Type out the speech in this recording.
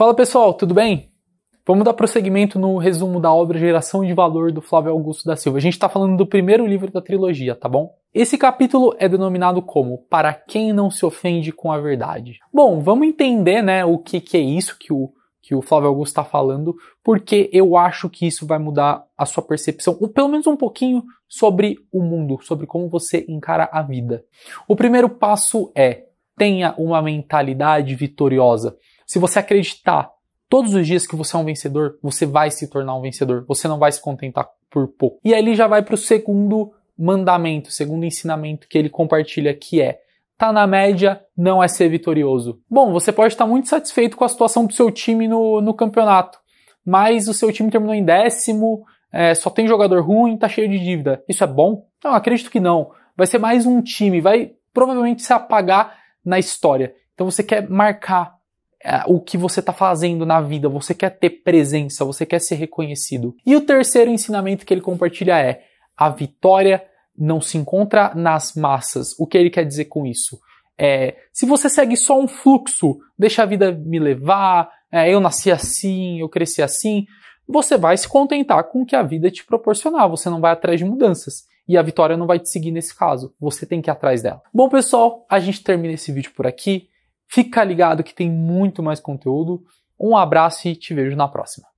Fala pessoal, tudo bem? Vamos dar prosseguimento no resumo da obra Geração de Valor do Flávio Augusto da Silva. A gente está falando do primeiro livro da trilogia, tá bom? Esse capítulo é denominado como Para quem não se ofende com a verdade. Bom, vamos entender né, o que, que é isso que o, que o Flávio Augusto está falando, porque eu acho que isso vai mudar a sua percepção, ou pelo menos um pouquinho, sobre o mundo, sobre como você encara a vida. O primeiro passo é tenha uma mentalidade vitoriosa. Se você acreditar todos os dias que você é um vencedor, você vai se tornar um vencedor. Você não vai se contentar por pouco. E aí ele já vai para o segundo mandamento, segundo ensinamento que ele compartilha, que é tá na média não é ser vitorioso. Bom, você pode estar muito satisfeito com a situação do seu time no, no campeonato, mas o seu time terminou em décimo, é, só tem jogador ruim, tá cheio de dívida. Isso é bom? Não, acredito que não. Vai ser mais um time, vai provavelmente se apagar na história. Então você quer marcar o que você está fazendo na vida, você quer ter presença, você quer ser reconhecido. E o terceiro ensinamento que ele compartilha é: a vitória não se encontra nas massas. O que ele quer dizer com isso? É, se você segue só um fluxo, deixa a vida me levar, é, eu nasci assim, eu cresci assim, você vai se contentar com o que a vida te proporcionar, você não vai atrás de mudanças. E a vitória não vai te seguir nesse caso, você tem que ir atrás dela. Bom, pessoal, a gente termina esse vídeo por aqui. Fica ligado que tem muito mais conteúdo. Um abraço e te vejo na próxima.